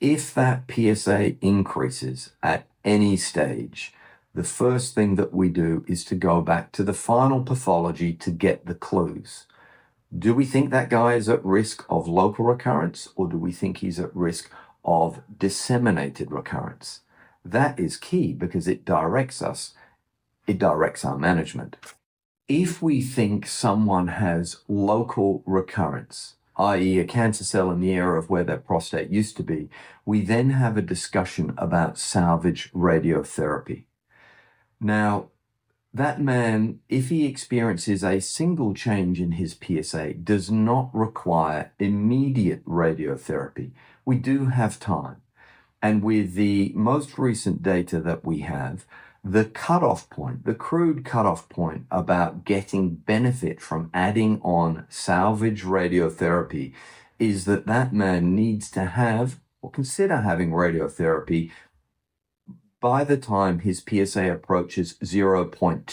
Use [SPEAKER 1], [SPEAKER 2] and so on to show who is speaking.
[SPEAKER 1] If that PSA increases at any stage, the first thing that we do is to go back to the final pathology to get the clues. Do we think that guy is at risk of local recurrence or do we think he's at risk of disseminated recurrence? That is key because it directs us, it directs our management. If we think someone has local recurrence, i.e., a cancer cell in the area of where their prostate used to be, we then have a discussion about salvage radiotherapy. Now, that man, if he experiences a single change in his PSA, does not require immediate radiotherapy. We do have time. And with the most recent data that we have, the cutoff point, the crude cutoff point about getting benefit from adding on salvage radiotherapy is that that man needs to have or consider having radiotherapy by the time his PSA approaches 0.2.